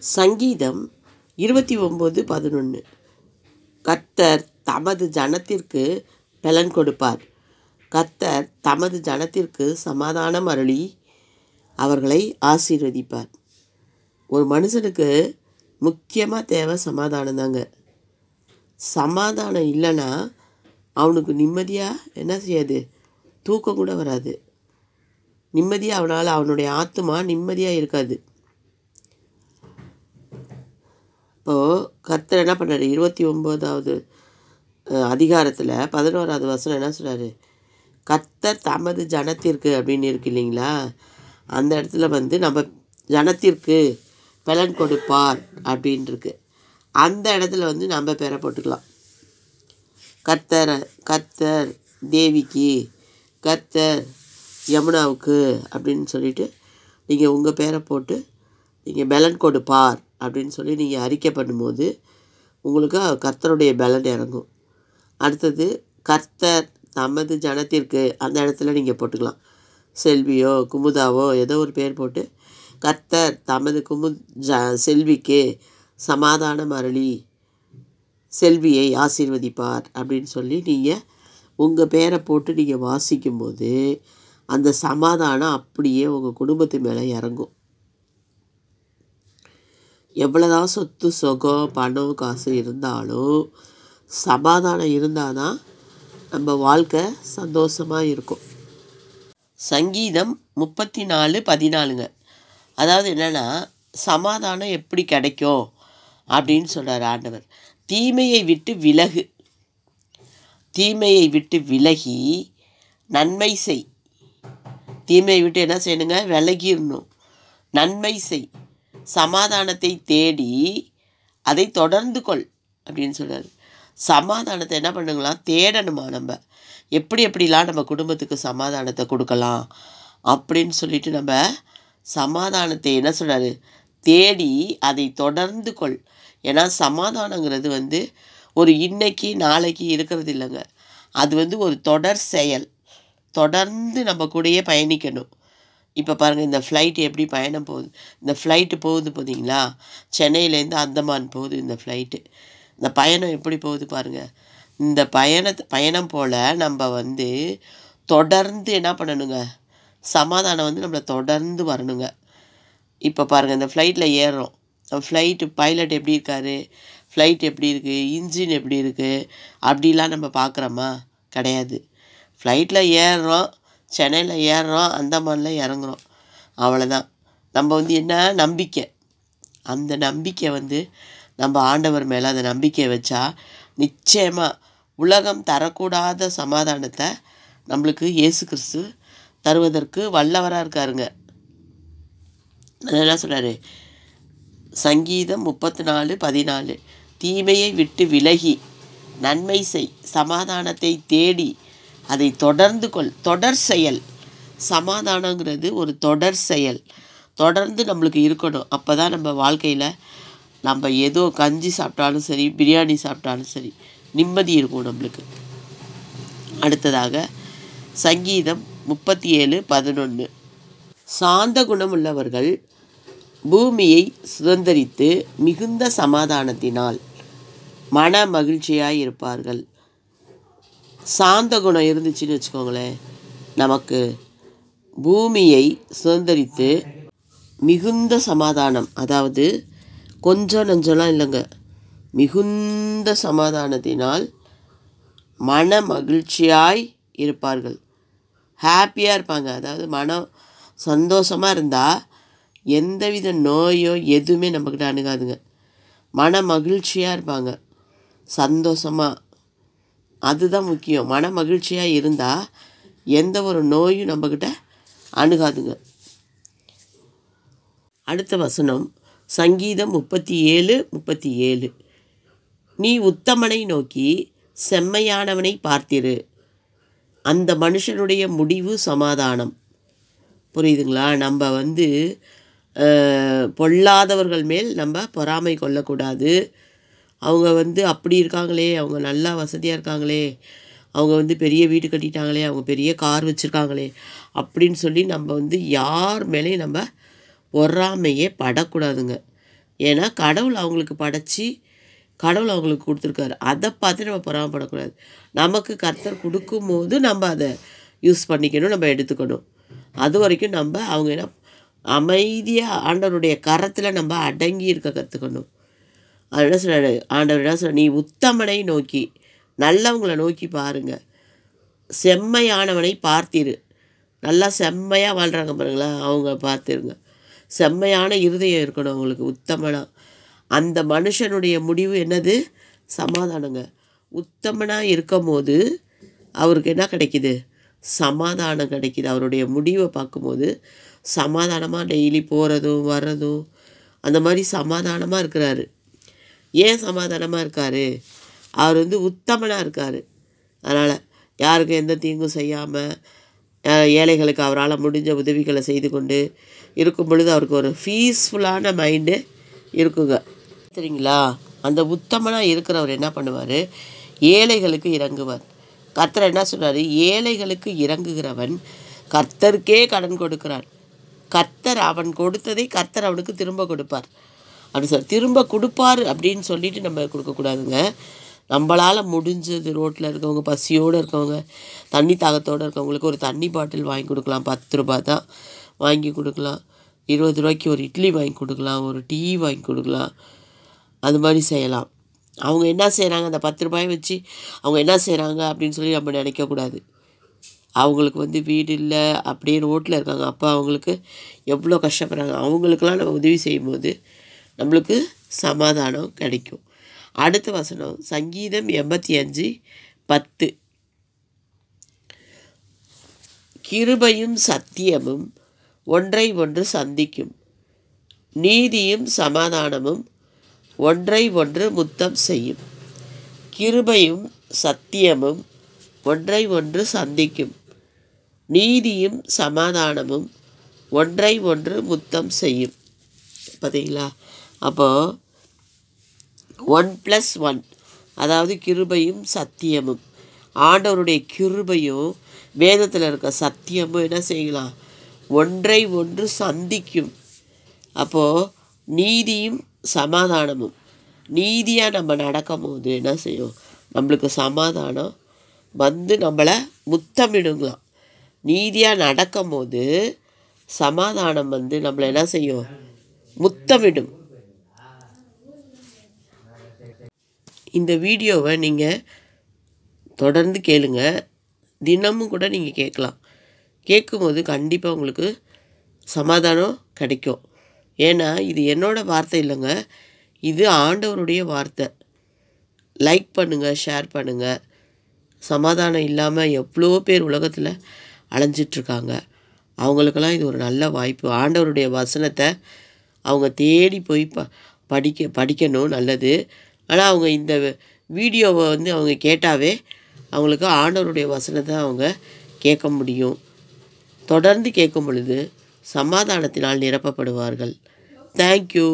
சங்கீதம் இருபத்தி ஒம்பது பதினொன்று கர்த்தர் தமது ஜனத்திற்கு பலன் கொடுப்பார். கர்த்தர் தமது ஜனத்திற்கு சமாதானம் அருளி அவர்களை ஆசீர்வதிப்பார். ஒரு மனுஷனுக்கு முக்கியமாக தேவை சமாதானம் தாங்க. சமாதானம் இல்லைன்னா அவனுக்கு நிம்மதியாக என்ன செய்யாது? தூக்கம் கூட வராது. நிம்மதியாக அவனால் அவனுடைய ஆத்மா நிம்மதியாக இருக்காது. இப்போது கர்த்தர் என்ன பண்ணார்? இருபத்தி ஒம்போதாவது அதிகாரத்தில் பதினோராவது வசனம் என்ன சொல்கிறாரு கர்த்தர் தமது ஜனத்திற்கு அப்படின்னு இருக்கு இல்லைங்களா? அந்த இடத்துல வந்து நம்ம ஜனத்திற்கு பலன் கொடுப்பார் அப்படின்ட்டுருக்கு அந்த இடத்துல வந்து நம்ம பேரை போட்டுக்கலாம். கர்த்தர் கர்த்தர் தேவிக்கு கர்த்தர் யமுனாவுக்கு அப்படின்னு சொல்லிட்டு நீங்கள் உங்கள் பேரை போட்டு நீங்கள் பலன் கொடுப்பார். அப்படின்னு சொல்லி நீங்கள் அறிக்கை பண்ணும்போது உங்களுக்கு கர்த்தருடைய பலன் இறங்கும். அடுத்தது கர்த்தர் தமது ஜனத்திற்கு அந்த இடத்துல நீங்கள் போட்டுக்கலாம். செல்வியோ குமுதாவோ ஏதோ ஒரு பேர் போட்டு கர்த்தர் தமது குமு ஜ செல்விக்கு சமாதானம் அருளி செல்வியை ஆசீர்வதிப்பார் அப்படின்னு சொல்லி நீங்கள் உங்கள் பேரை போட்டு நீங்கள் வாசிக்கும்போது அந்த சமாதானம் அப்படியே உங்கள் குடும்பத்து மேலே இறங்கும். எவ்வளோதான் சொத்து சுகம் பணம் காசு இருந்தாலும் சமாதானம் இருந்தால் தான் நம்ம வாழ்க்கை சந்தோஷமாக இருக்கும். சங்கீதம் முப்பத்தி நாலு பதினாலுங்க. அதாவது என்னென்னா சமாதானம் எப்படி கிடைக்கும் அப்படின்னு சொல்கிறார் ஆண்டவர். தீமையை விட்டு விலகு. தீமையை விட்டு விலகி நன்மை செய். தீமையை விட்டு என்ன செய்யணுங்க? விலகிடணும். நன்மை செய். சமாதானத்தை தேடி அதை தொடர்ந்து கொள் அப்படின்னு சொல்கிறார் சமாதானத்தை என்ன பண்ணுங்களாம்? தேடணுமா நம்ம. எப்படி எப்படிலாம் நம்ம குடும்பத்துக்கு சமாதானத்தை கொடுக்கலாம் அப்படின்னு சொல்லிட்டு நம்ம சமாதானத்தை என்ன சொல்கிறாரு தேடி அதை தொடர்ந்து கொள். ஏன்னா சமாதானங்கிறது வந்து ஒரு இன்னைக்கு நாளைக்கு இருக்கிறது இல்லைங்க. அது வந்து ஒரு தொடர் செயல். தொடர்ந்து நம்ம கூடயே பயணிக்கணும். இப்போ பாருங்கள் இந்த ஃப்ளைட் எப்படி பயணம் போகுது? இந்த ஃப்ளைட்டு போகுது பார்த்தீங்களா சென்னையிலேருந்து அந்தமான் போகுது இந்த ஃப்ளைட்டு இந்த பயணம் எப்படி போகுது பாருங்கள் இந்த பயணத்தை பயணம் போல் நம்ம வந்து தொடர்ந்து என்ன பண்ணணுங்க? சமாதானம் வந்து நம்மளை தொடர்ந்து வரணுங்க. இப்போ பாருங்கள் இந்த ஃப்ளைட்டில் ஏறுறோம். ஃப்ளைட்டு பைலட் எப்படி இருக்கார்? ஃப்ளைட் எப்படி இருக்குது இன்ஜின் எப்படி இருக்குது அப்படிலாம் நம்ம பார்க்குறோமா கிடையாது. ஃப்ளைட்டில் ஏறுறோம். சென்னையில் ஏறுறோம் அந்தமானில் இறங்குறோம். அவ்வளோதான் நம்ம வந்து என்ன? நம்பிக்கை. அந்த நம்பிக்கை வந்து நம்ம ஆண்டவர் மேலே அந்த நம்பிக்கையை வச்சா நிச்சயமாக உலகம் தரக்கூடாத சமாதானத்தை நம்மளுக்கு இயேசு கிறிஸ்து தருவதற்கு வல்லவராக இருக்காருங்க. என்ன சொல்கிறாரு சங்கீதம் முப்பத்தி நாலு பதினாலு. தீமையை விட்டு விலகி நன்மை செய். சமாதானத்தை தேடி அதை தொடர்ந்து கொள் தொடர் செயல். சமாதானங்கிறது ஒரு தொடர் செயல். தொடர்ந்து நம்மளுக்கு இருக்கணும். அப்போ தான் நம்ம வாழ்க்கையில் நம்ம ஏதோ கஞ்சி சாப்பிட்டாலும் சரி பிரியாணி சாப்பிட்டாலும் சரி நிம்மதி இருக்கும் நம்மளுக்கு. அடுத்ததாக சங்கீதம் முப்பத்தி ஏழு பதினொன்று சாந்த குணமுள்ளவர்கள் பூமியை சுதந்திரித்து மிகுந்த சமாதானத்தினால் மன மகிழ்ச்சியாக இருப்பார்கள். சாந்த குணம் இருந்துச்சுன்னு வச்சுக்கோங்களேன். நமக்கு பூமியை சுதந்திரித்து மிகுந்த சமாதானம் அதாவது கொஞ்சம் நஞ்சம்லாம் இல்லைங்க மிகுந்த சமாதானத்தினால் மன மகிழ்ச்சியாய் இருப்பார்கள். ஹாப்பியாக இருப்பாங்க. அதாவது மனம் சந்தோஷமாக இருந்தால் எந்தவித நோயோ எதுவுமே நம்மக்கிட்ட அணுகாதுங்க. மன மகிழ்ச்சியாக இருப்பாங்க. சந்தோஷமாக அதுதான் முக்கியம். மன மகிழ்ச்சியாக இருந்தால் எந்த ஒரு நோயும் நம்மக்கிட்ட அணுகாதுங்க. அடுத்த வசனம். சங்கீதம் முப்பத்தி ஏழு முப்பத்தி ஏழு நீ உத்தமனை நோக்கி செம்மையானவனை பார்த்திரு. அந்த மனுஷனுடைய முடிவு சமாதானம். புரியுதுங்களா? நம்ம வந்து பொல்லாதவர்கள் மேல் நம்ம பொறாமை கொள்ளக்கூடாது. அவங்க வந்து அப்படி இருக்காங்களே அவங்க நல்லா வசதியாக இருக்காங்களே அவங்க வந்து பெரிய வீடு கட்டிட்டாங்களே அவங்க பெரிய கார் வச்சுருக்காங்களே அப்படின்னு சொல்லி நம்ம வந்து யார் மேலேயும் நம்ம பொறாமையே படக்கூடாதுங்க. ஏன்னா கடவுள் அவங்களுக்கு படைச்சி கடவுள் அவங்களுக்கு கொடுத்துருக்காரு. அதை பார்த்து நம்ம பொறாமப்படக்கூடாது. நமக்கு கர்த்தர் கொடுக்கும்போது நம்ம அதை யூஸ் பண்ணிக்கணும் நம்ம எடுத்துக்கணும். அது வரைக்கும் நம்ம அவங்க என்ன அமைதியாக ஆண்டவருடைய கரத்தில் நம்ம அடங்கி இருக்க கற்றுக்கணும் அது என்ன சொல்கிறாரு ஆண்டவர் என்ன சொல்ற நீ உத்தமனை நோக்கி நல்லவங்களை நோக்கி பாருங்க. செம்மையானவனை பார்த்திரு. நல்லா செம்மையாக வாழ்கிறாங்க பாருங்களேன் அவங்க பார்த்துருங்க. செம்மையான இருதயம் இருக்கணும் அவங்களுக்கு உத்தமனாக அந்த மனுஷனுடைய முடிவு என்னது? சமாதானங்க. உத்தமனாக இருக்கும் போது அவருக்கு என்ன கிடைக்குது? சமாதானம் கிடைக்கிது. அவருடைய முடிவை பார்க்கும்போது சமாதானமாக டெய்லி போகிறதும் வர்றதும் அந்த மாதிரி சமாதானமாக இருக்கிறாரு. ஏன் சமாதானமாக இருக்கார்? அவர் வந்து உத்தமனாக இருக்கார். அதனால் யாருக்கும் எந்த தீங்கும் செய்யாமல் ஏழைகளுக்கு அவரால் முடிஞ்ச உதவிகளை செய்து கொண்டு இருக்கும் பொழுது அவருக்கு ஒரு பீஸ்ஃபுல்லான மைண்டு இருக்குங்க. சரிங்களா? அந்த உத்தமனாக இருக்கிறவர் என்ன பண்ணுவார்? ஏழைகளுக்கு இறங்குவார். கர்த்தர் என்ன சொல்றாரு? ஏழைகளுக்கு இறங்குகிறவன் கர்த்தருக்கே கடன் கொடுக்கிறான். கர்த்தர் அவன் கொடுத்ததை கர்த்தர் அவனுக்கு திரும்ப கொடுப்பார். அப்படி சார் திரும்ப கொடுப்பார் அப்படின்னு சொல்லிட்டு நம்ம கொடுக்கக்கூடாதுங்க நம்மளால் முடிஞ்சது ரோட்டில் இருக்கவங்க பசியோடு இருக்கவங்க தண்ணி தாகத்தோடு இருக்கவங்களுக்கு ஒரு தண்ணி பாட்டில் வாங்கி கொடுக்கலாம். பத்து ரூபா தான் வாங்கி கொடுக்கலாம். இருபது ரூபாய்க்கு ஒரு இட்லி வாங்கி கொடுக்கலாம் ஒரு டீ வாங்கி கொடுக்கலாம். அது மாதிரி செய்யலாம். அவங்க என்ன செய்கிறாங்க அந்த பத்து ரூபாயை வச்சு அவங்க என்ன செய்கிறாங்க அப்படின்னு சொல்லி நம்ம நினைக்கக்கூடாது அவங்களுக்கு வந்து வீடு இல்லை அப்படியே ரோட்டில் இருக்காங்க. அப்போ அவங்களுக்கு எவ்வளோ கஷ்டப்படுறாங்க? அவங்களுக்கெல்லாம் நம்ம உதவி செய்யும்போது நம்மளுக்கு சமாதானம் கிடைக்கும். அடுத்த வசனம் சங்கீதம் எண்பத்தி அஞ்சு பத்து. கிருபையும் சத்தியமும் ஒன்றை ஒன்று சந்திக்கும். நீதியும் சமாதானமும் ஒன்றை ஒன்று முத்தம் செய்யும். கிருபையும் சத்தியமும் ஒன்றை ஒன்று சந்திக்கும். நீதியும் சமாதானமும் ஒன்றை ஒன்று முத்தம் செய்யும். பார்த்தீங்களா அப்போது ஒன் ப்ளஸ் ஒன் அதாவது கிருபையும் சத்தியமும். ஆண்டவருடைய கிருபையும் வேதத்தில் இருக்க சத்தியமும் என்ன செய்யலாம் ஒன்றை ஒன்று சந்திக்கும். அப்போது நீதியும் சமாதானமும். நீதியாக நம்ம நடக்கும் போது என்ன செய்யும்? நம்மளுக்கு சமாதானம் வந்து நம்மளை முத்தமிடுங்களாம். நீதியாக நடக்கும் போது சமாதானம் வந்து நம்மளை என்ன செய்யும்? முத்தமிடும். இந்த வீடியோவை நீங்கள் தொடர்ந்து கேளுங்க. தினமும் கூட நீங்கள் கேட்கலாம். கேட்கும்போது கண்டிப்பாக உங்களுக்கு சமாதானம் கிடைக்கும். ஏன்னா இது என்னோடய வார்த்தை இல்லைங்க. இது ஆண்டவருடைய வார்த்தை. லைக் பண்ணுங்கள் ஷேர் பண்ணுங்கள் சமாதானம் இல்லாமல் எவ்வளோ பேர் உலகத்தில் அலைஞ்சிட்ருக்காங்க. அவங்களுக்கெல்லாம் இது ஒரு நல்ல வாய்ப்பு. ஆண்டவருடைய வசனத்தை அவங்க தேடி போய் ப படிக்க படிக்கணும். நல்லது. ஆனால் அவங்க இந்த வீடியோவை வந்து அவங்க கேட்டாவே அவங்களுக்கு ஆண்டவருடைய வசனத்தை அவங்க கேட்க முடியும். தொடர்ந்து கேட்கும் பொழுது சமாதானத்தினால் நிரப்பப்படுவார்கள். தேங்க்யூ